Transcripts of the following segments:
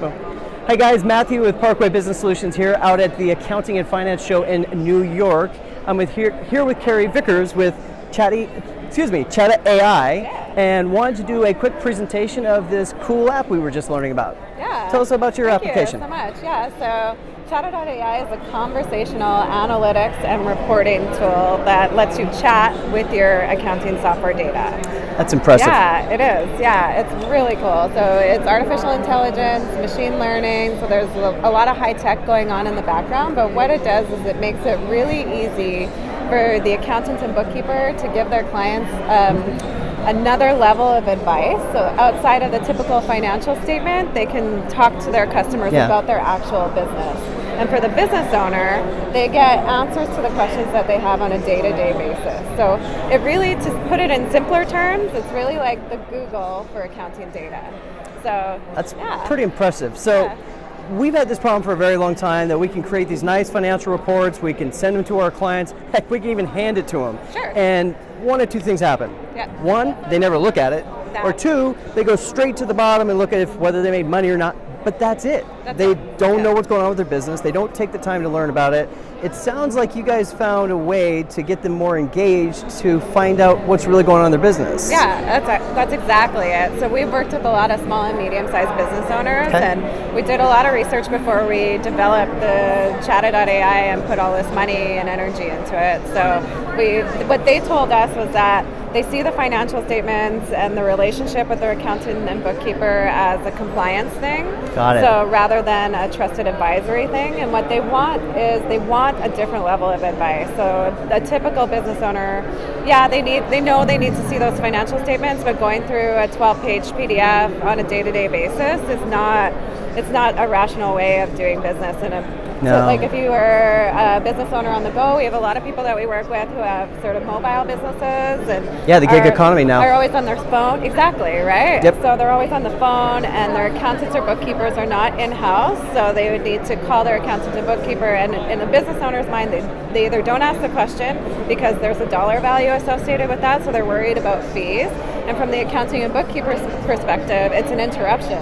Hi guys, Matthew with Parkway Business Solutions here out at the Accounting and Finance Show in New York. I'm with here, here with Carrie Vickers with Chatty, excuse me, Chata AI, and wanted to do a quick presentation of this cool app we were just learning about. Yeah. Tell us about your Thank application. You so much. Yeah. So Chata.ai is a conversational analytics and reporting tool that lets you chat with your accounting software data. That's impressive. Yeah, it is. Yeah, it's really cool. So it's artificial intelligence, machine learning. So there's a lot of high tech going on in the background. But what it does is it makes it really easy for the accountant and bookkeeper to give their clients. Um, another level of advice. So outside of the typical financial statement, they can talk to their customers Yeah. about their actual business. And for the business owner, they get answers to the questions that they have on a day-to-day basis. So it really, to put it in simpler terms, it's really like the Google for accounting data. So That's yeah. pretty impressive. So Yeah. we've had this problem for a very long time that we can create these nice financial reports, we can send them to our clients, heck, we can even hand it to them. Sure. And one or two things happen. Yeah. One, they never look at it. That. Or two, they go straight to the bottom and look at if, whether they made money or not. But that's it. That's they it. don't Yeah. know what's going on with their business. They don't take the time to learn about it. It sounds like you guys found a way to get them more engaged to find out what's really going on in their business. Yeah, that's that's exactly it. So we've worked with a lot of small and medium-sized business owners, Okay. and we did a lot of research before we developed the Chata.ai and put all this money and energy into it. So we, what they told us was that they see the financial statements and the relationship with their accountant and bookkeeper as a compliance thing. Got it. So rather than a trusted advisory thing, and what they want is they want a different level of advice. So a typical business owner, yeah, they need they know they need to see those financial statements, but going through a 12-page PDF on a day-to-day basis is not it's not a rational way of doing business in a No. so like if you are a business owner on the go, we have a lot of people that we work with who have sort of mobile businesses and Yeah, the gig are- economy now. They're always on their phone. Exactly, right? Yep. So they're always on the phone and their accountants or bookkeepers are not in-house, so they would need to call their accountant and bookkeeper and in the business owner's mind they, they either don't ask the question because there's a dollar value associated with that, so they're worried about fees. And from the accounting and bookkeeper's perspective, it's an interruption.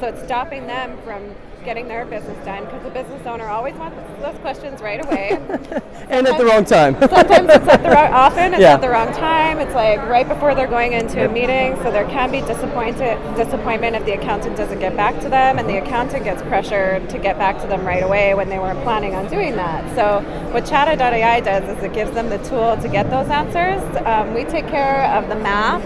So it's stopping them from getting their business done because the business owner always wants those questions right away. And at the wrong time. Sometimes it's at the wrong, often it's Yeah. at the wrong time. It's like right before they're going into a meeting, so there can be disappointed disappointment if the accountant doesn't get back to them, and the accountant gets pressured to get back to them right away when they weren't planning on doing that. So what Chata.ai does is it gives them the tool to get those answers. Um, we take care of the math,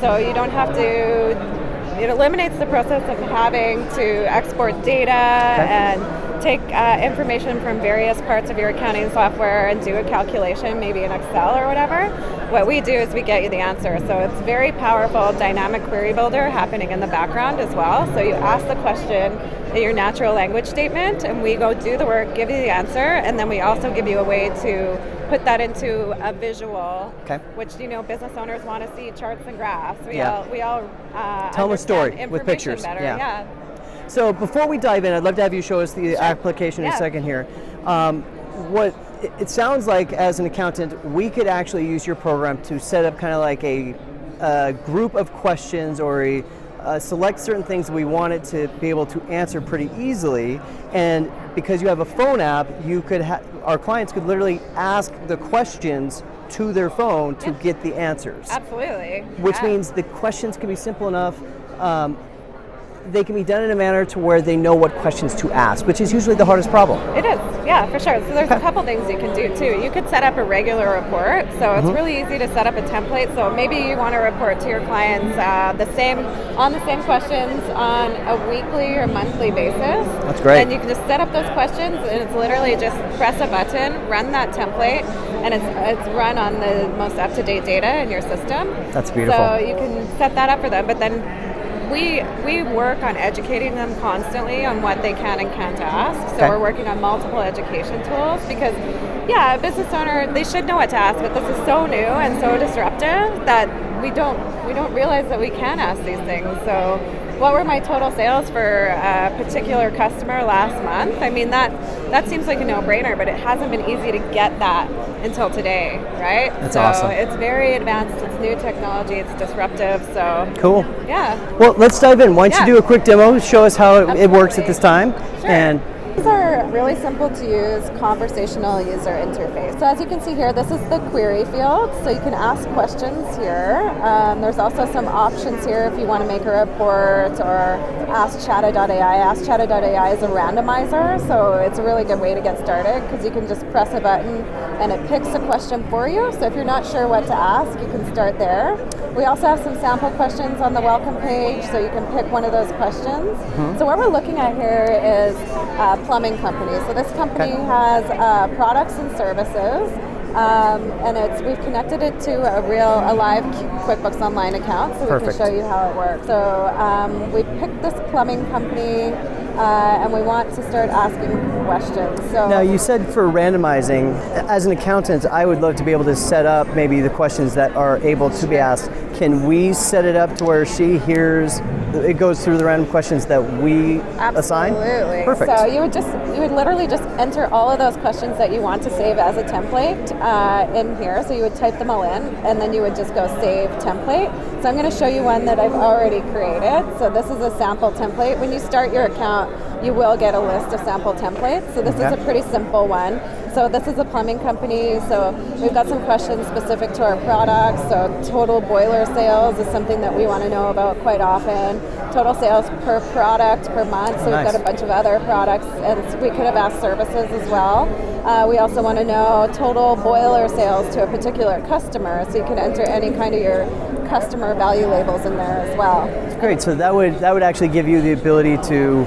so you don't have to. It eliminates the process of having to export data and take uh, information from various parts of your accounting software and do a calculation, maybe in Excel or whatever. What we do is we get you the answer. So it's very powerful dynamic query builder happening in the background as well. So you ask the question in your natural language statement, and we go do the work, give you the answer, and then we also give you a way to put that into a visual, Okay. which you know business owners want to see charts and graphs. We Yeah. all we all uh, Tell a story with pictures. Better. Yeah. yeah. So before we dive in, I'd love to have you show us the application in a second here. Um, what it- it sounds like as an accountant, we could actually use your program to set up kind of like a, a group of questions or a uh, select certain things we want it to be able to answer pretty easily. And because you have a phone app, you could ha- our clients could literally ask the questions to their phone to get the answers Absolutely. which Yeah. means the questions can be simple enough. Um, they can be done in a manner to where they know what questions to ask, which is usually the hardest problem. It is, yeah, for sure. So there's a couple things you can do too. You could set up a regular report. So it's Mm-hmm. really easy to set up a template. So maybe you want to report to your clients uh, the same on the same questions on a weekly or monthly basis. That's great. And you can just set up those questions, and it's literally just press a button, run that template, and it's it's run on the most up to date data in your system. That's beautiful. So you can set that up for them, but then we we work on educating them constantly on what they can and can't ask. So Okay. we're working on multiple education tools because yeah, a business owner they should know what to ask, but this is so new and so disruptive that we don't we don't realize that we can ask these things. So, what were my total sales for a particular customer last month? I mean that that seems like a no-brainer, but it hasn't been easy to get that until today, right? That's so awesome. it's very advanced. It's new technology. It's disruptive. So Cool. yeah. Well, let's dive in. Why don't Yeah. you do a quick demo, show us how it, it works at this time, Sure. and really simple to use conversational user interface. So as you can see here, this is the query field. So you can ask questions here. Um, there's also some options here if you want to make a report or ask Chata.ai. Ask Chata.ai is a randomizer, so it's a really good way to get started because you can just press a button and it picks a question for you. So if you're not sure what to ask, you can start there. We also have some sample questions on the welcome page, so you can pick one of those questions. So what we're looking at here is uh, plumbing company. So this company Okay. has uh, products and services. Um, and it's we've connected it to a real a live QuickBooks Online account, so we can show you how it works. So um, we picked this plumbing company, uh, and we want to start asking questions. So Now, you said for randomizing, as an accountant, I would love to be able to set up maybe the questions that are able to be asked. Can we set it up to where she hears, it goes through the random questions that we assign? Absolutely. Perfect. So you would just you would literally just enter all of those questions that you want to save as a template uh, in here. So you would type them all in, and then you would just go save template. So I'm going to show you one that I've already created. So this is a sample template. When you start your account, you will get a list of sample templates. So this is a pretty simple one. So this is a plumbing company. So we've got some questions specific to our products. So total boiler sales is something that we want to know about quite often. Total sales per product per month. So Nice. we've got a bunch of other products, and we could have asked services as well. Uh, we also want to know total boiler sales to a particular customer. So you can enter any kind of your customer value labels in there as well. Great. So that would that would actually give you the ability to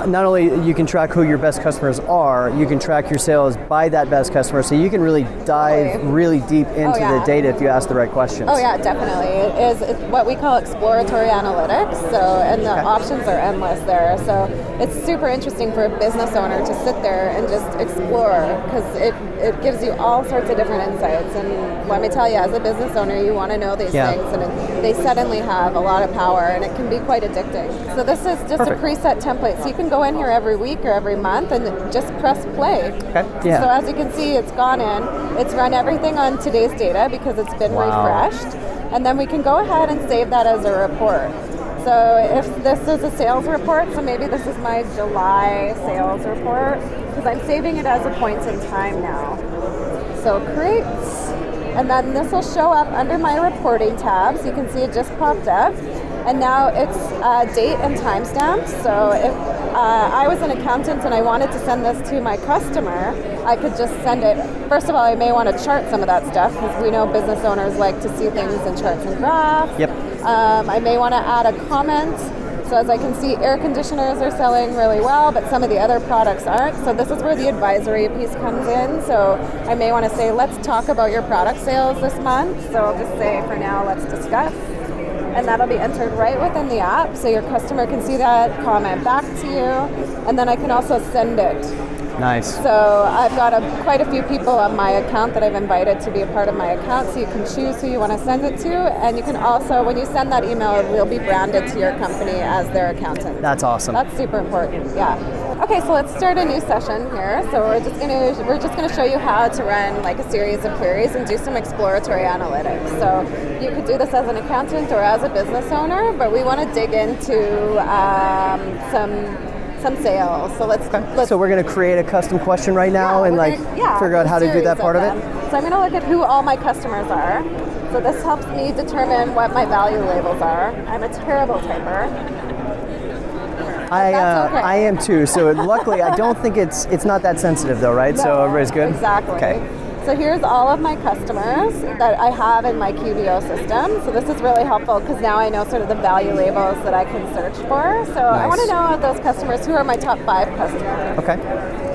not only you can track who your best customers are, you can track your sales by that best customer. So you can really dive really deep oh, into yeah. the data if you ask the right questions. Oh yeah, definitely. It is it's what we call exploratory analytics. So and the Okay. options are endless there. So it's super interesting for a business owner to sit there and just explore because it, it gives you all sorts of different insights. And let me tell you, as a business owner, you want to know these Yeah. things, and it, they suddenly have a lot of power, and it can be quite addicting. So this is just Perfect. a preset template. So you can go in here every week or every month and just press play. Okay. Yeah. So as you can see, it's gone in. It's run everything on today's data because it's been Wow. refreshed. And then we can go ahead and save that as a report. So if this is a sales report, so maybe this is my July sales report, because I'm saving it as a point in time now. So create, and then this will show up under my reporting tabs. You can see it just popped up. And now it's uh, date and timestamp. So if uh, I was an accountant and I wanted to send this to my customer, I could just send it. First of all, I may want to chart some of that stuff because we know business owners like to see things in charts and graphs. Yep. Um, I may want to add a comment. So as I can see, air conditioners are selling really well, but some of the other products aren't. So this is where the advisory piece comes in. So I may want to say, let's talk about your product sales this month. So I'll just say, for now, let's discuss. And that'll be entered right within the app, so your customer can see that, comment back to you, and then I can also send it. Nice. So I've got a, quite a few people on my account that I've invited to be a part of my account. So you can choose who you want to send it to, and you can also, when you send that email, it will be branded to your company as their accountant. That's awesome. That's super important. Yeah. Okay, so let's start a new session here. So we're just gonna we're just gonna show you how to run like a series of queries and do some exploratory analytics. So you could do this as an accountant or as a business owner, but we want to dig into um, some some sales. So let's let's so we're going to create a custom question right now yeah, and like gonna- yeah, figure out how to do that part of, them. it. So I'm going to look at who all my customers are. So this helps me determine what my value labels are. I'm a terrible typer. I uh, okay. I am too. So luckily, I don't think it's it's not that sensitive though, right? so everybody's good. Exactly. Okay. So here's all of my customers that I have in my QBO system. So this is really helpful because now I know sort of the value labels that I can search for. So I want to know of those customers who are my top five customers. Okay.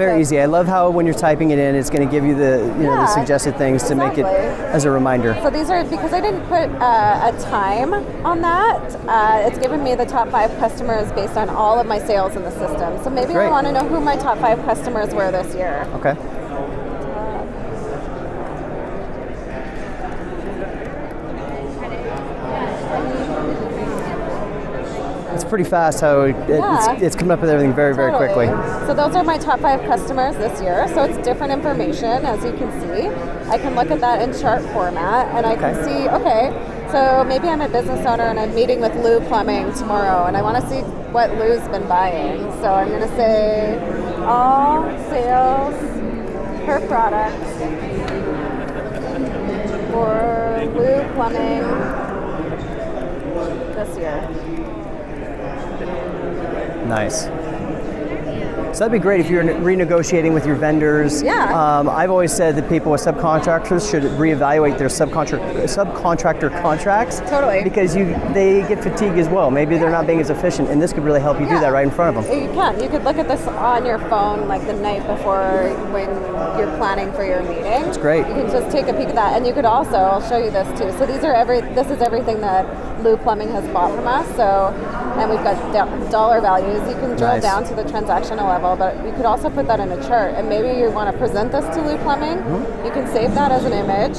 Very easy. I love how when you're typing it in, it's going to give you the you know the suggested things to make it as a reminder. So these are because I didn't put uh, a time on that. Uh, it's given me the top five customers based on all of my sales in the system. So maybe I want to know who my top five customers were this year. Okay. Pretty fast how it, Yeah. it's, it's coming up with everything very, very quickly. So those are my top five customers this year. So it's different information, as you can see. I can look at that in chart format, and I can see, okay, so maybe I'm a business owner and I'm meeting with Lou Plumbing tomorrow, and I want to see what Lou's been buying. So I'm going to say all sales per product for Lou Plumbing this year. Nice. So that'd be great if you're renegotiating with your vendors. Yeah. Um, I've always said that people with subcontractors should reevaluate their subcontract subcontractor contracts. Totally. Because you they get fatigued as well. Maybe they're not being as efficient, and this could really help you do that right in front of them. You can. You could look at this on your phone like the night before when you're planning for your meeting. That's great. You can just take a peek at that, and you could also. I'll show you this too. So these are every. This is everything that Lou Plumbing has bought from us. So, and we've got dollar values. You can drill Nice. down to the transactional level, but you could also put that in a chart. And maybe you want to present this to Lou Plumbing. Mm-hmm. You can save that as an image.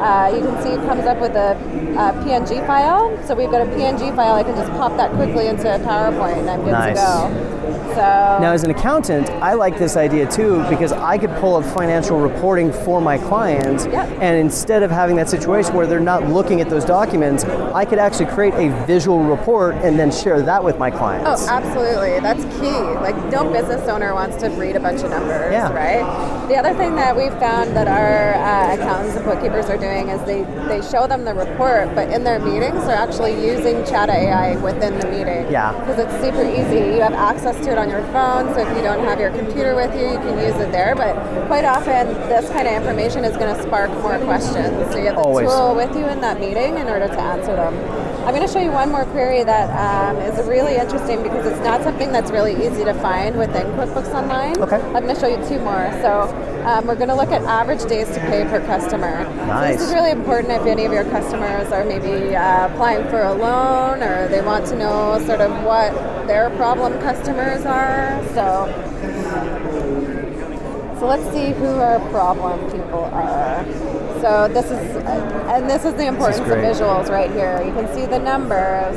Uh, you can see it comes up with a, uh PNG file. So we've got a PNG file. I can just pop that quickly into a PowerPoint, and I'm good Nice. to go. So Now, as an accountant, I like this idea too because I could pull up financial reporting for my clients, Yep. and instead of having that situation where they're not looking at those documents, I could actually create a visual report and then share that with my clients. Oh, absolutely. That's key. Like, no business owner wants to read a bunch of numbers, Yeah. right? The other thing that we've found that our uh, accountants and bookkeepers are doing is they, they show them the report, but in their meetings, they're actually using Chata AI within the meeting. Yeah. Because it's super easy. You have access to it on your phone, so if you don't have your computer with you, you can use it there. But quite often, this kind of information is going to spark more questions. So you have the Always. tool with you in that meeting in order to answer them. I'm going to show you one more query that um, is really interesting because it's not something that's really easy to find within QuickBooks Online. Okay. I'm going to show you two more. So um, we're going to look at average days to pay per customer. So Nice. this is really important if any of your customers are maybe uh, applying for a loan or they want to know sort of what their problem customers are. So so let's see who our problem people are. So this is, and this is the importance of visuals right here. You can see the numbers.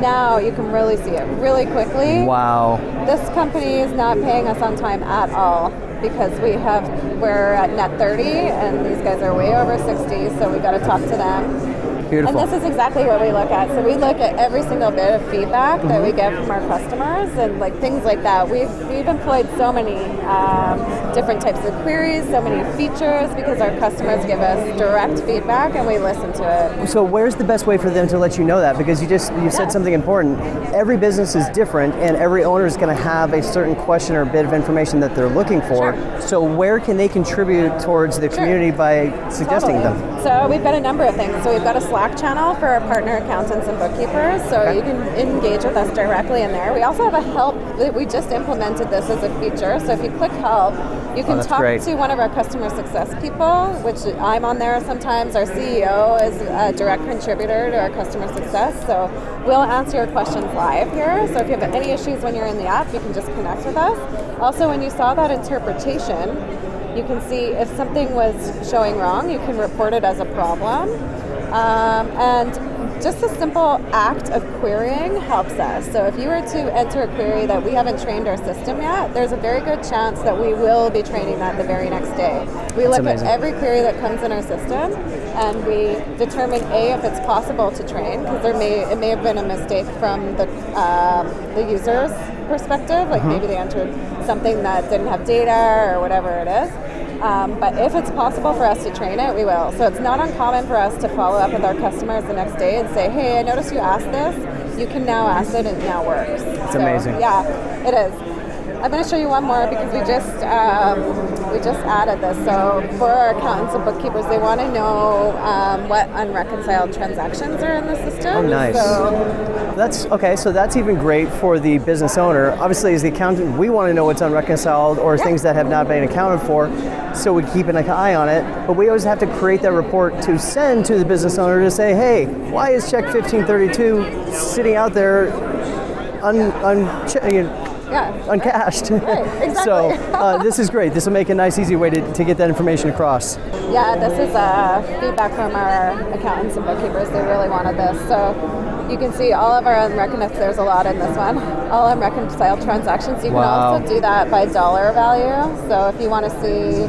Now you can really see it really quickly. Wow. This company is not paying us on time at all because we have we're at net 30 and these guys are way over 60, so we got to talk to them. Beautiful. And this is exactly what we look at. So we look at every single bit of feedback that we get from our customers and like things like that. We've we've employed so many um, different types of queries, so many features because our customers give us direct feedback and we listen to it. So where's the best way for them to let you know that? Because you just you Yeah. said something important. Every business is different, and every owner is going to have a certain question or bit of information that they're looking for. Sure. So where can they contribute towards the community by suggesting Totally. them? So we've got a number of things. So we've got a Slack channel for our partner accountants and bookkeepers. So Okay. you can engage with us directly in there. We also have a help. We just implemented this as a feature. So if you click help, you oh, can Oh, talk great. to one of our customer success people, which I'm on there sometimes. Our CEO is a direct contributor to our customer success. So we'll answer your questions live here. So if you have any issues when you're in the app, you can just connect with us. Also, when you saw that interpretation, you can see if something was showing wrong, you can report it as a problem. Um, and just a simple act of querying helps us. So if you were to enter a query that we haven't trained our system yet, there's a very good chance that we will be training that the very next day. We look amazing. at every query that comes in our system and we determine A, if it's possible to train, because there may, it may have been a mistake from the, um, the user's perspective, like maybe they entered something that didn't have data or whatever it is. Um, but if it's possible for us to train it, we will. So it's not uncommon for us to follow up with our customers the next day and say, hey, I noticed you asked this. You can now ask it and it now works. It's amazing. Yeah, it is. I'm going to show you one more because we just um, we just added this. So for our accountants and bookkeepers, they want to know um, what unreconciled transactions are in the system. Oh, nice. So That's okay. So that's even great for the business owner. Obviously, as the accountant, we want to know what's unreconciled or Yeah. things that have not been accounted for, so we keep an eye on it. But we always have to create that report to send to the business owner to say, "Hey, why is check 1532 sitting out there un, un, you know, Yeah. uncashed. Right, exactly. so uh, this is great. This will make a nice, easy way to, to get that information across. Yeah, this is uh, feedback from our accountants and bookkeepers. They really wanted this. So you can see all of our unreconciled, there's a lot in this one, all unreconciled transactions. You Wow. can also do that by dollar value. So if you want to see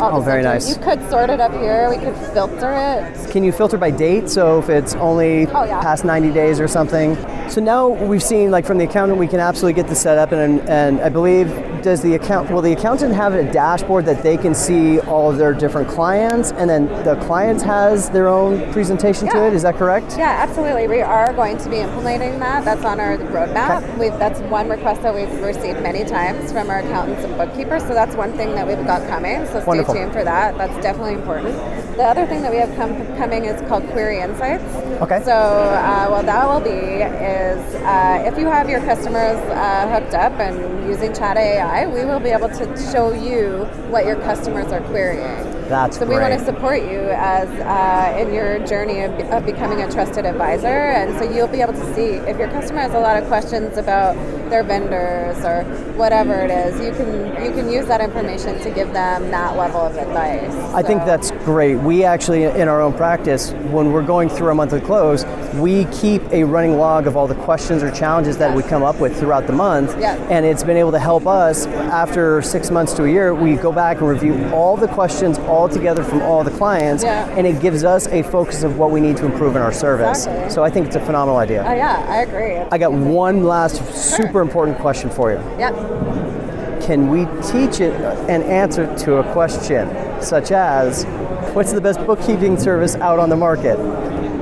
all Oh, very nice. You could sort it up here. We could filter it. Can you filter by date? So if it's only Oh, yeah. past 90 days or something. So now we've seen, like from the accountant, we can absolutely get this set up, and and I believe does the account will the accountant have a dashboard that they can see all of their different clients, and then the clients has their own presentation to it. Is that correct? Yeah, absolutely. We are going to be implementing that. That's on our roadmap. Okay. We've, that's one request that we've received many times from our accountants and bookkeepers. So that's one thing that we've got coming. So stay Wonderful. tuned for that. That's definitely important. The other thing that we have com- coming is called Query Insights. Okay. So uh, what that will be is uh, if you have your customers uh, hooked up and using Chata AI, we will be able to show you what your customers are querying. That's so we want to support you as uh, in your journey of, of becoming a trusted advisor, and so you'll be able to see if your customer has a lot of questions about their vendors or whatever it is. You can you can use that information to give them that level of advice. I think that's great. We actually, in our own practice, when we're going through a monthly close, we keep a running log of all the questions or challenges that we come up with throughout the month. Yeah. And it's been able to help us after six months to a year. We go back and review all the questions all together from all the clients, Yeah. and it gives us a focus of what we need to improve in our service. Exactly. So I think it's a phenomenal idea. Oh yeah, I agree. I got one last super important question for you. Yep. Can we teach it an answer to a question such as, what's the best bookkeeping service out on the market?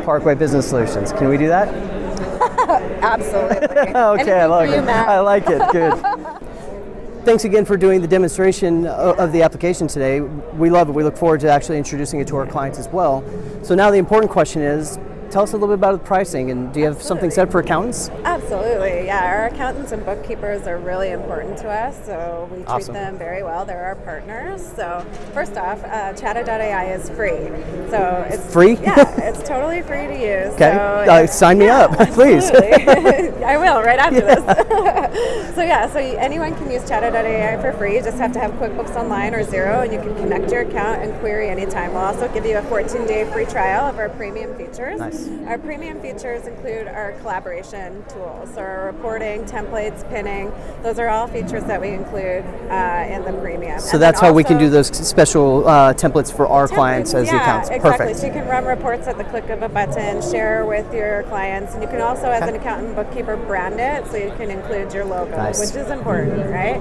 Parkway Business Solutions. Can we do that? Absolutely. Okay, I like it. Matt. I like it. Good. Thanks again for doing the demonstration uh, of the application today. We love it. We look forward to actually introducing it to our clients as well. So now the important question is, tell us a little bit about the pricing and do you have something set for accountants? Absolutely, yeah. Our accountants and bookkeepers are really important to us, so we treat Awesome. them very well. They're our partners. So first off, uh, Chata.ai is free. So it's Free? Yeah, it's totally free to use. Okay. So Uh, sign me yeah, up, please. absolutely. I will right after this. so yeah, so anyone can use Chata.ai for free. You just have to have QuickBooks Online or Xero, and you can connect your account and query anytime. We'll also give you a 14-day free trial of our premium features. Nice. Our premium features include our collaboration tools, so our reporting, templates, pinning. Those are all features that we include uh, in the premium. So that's how we can do those special uh, templates for our clients as yeah, the accounts. Exactly. Perfect. So you can run reports at the click of a button, share with your clients, and you can also, as an accountant bookkeeper, brand it so you can include your logo, Nice. which is important, right?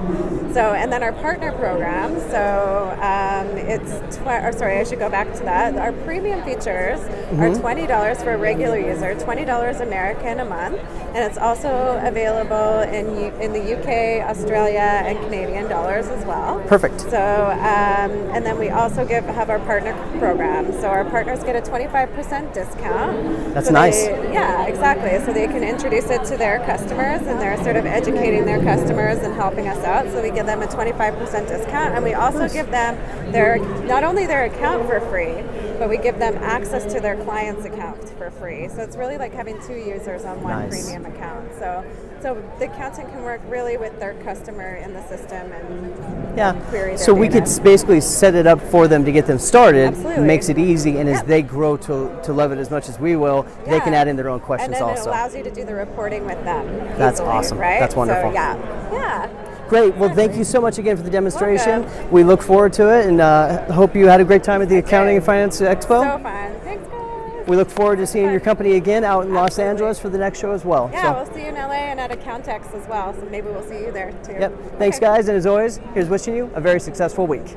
So, and then our partner program. So um, it's, tw- or sorry, I should go back to that. Our premium features Mm-hmm. are twenty dollars for a regular user, twenty dollars American a month, and it's also available in U- in the UK, Australia, and Canadian dollars as well. Perfect. So, um, and then we also give have our partner program. So our partners get a 25% discount. That's So nice. they- yeah, exactly. So they can introduce it to their customers, and they're sort of educating their customers and helping us out. So we give them a 25% discount, and we also give them their not only their account for free, but we give them access to their client's account for free. So it's really like having two users on one Nice. premium account. So. So the accountant can work really with their customer in the system and Yeah. query their So we data. could basically set it up for them to get them started. Absolutely. Makes it easy, and as they grow to, to love it as much as we will, they can add in their own questions and then also. it allows you to do the reporting with them. That's easily, awesome. Right? That's wonderful. So, yeah. Yeah. Great. Well, thank you so much again for the demonstration. Welcome. We look forward to it, and uh, hope you had a great time at the Accounting and Finance Expo. So fun. We look forward to seeing your company again out in Los Angeles for the next show as well. Yeah, So- we'll see you in LA and at Accountex as well. So maybe we'll see you there too. Yep. Thanks, Okay. guys, and as always, here's wishing you a very successful week.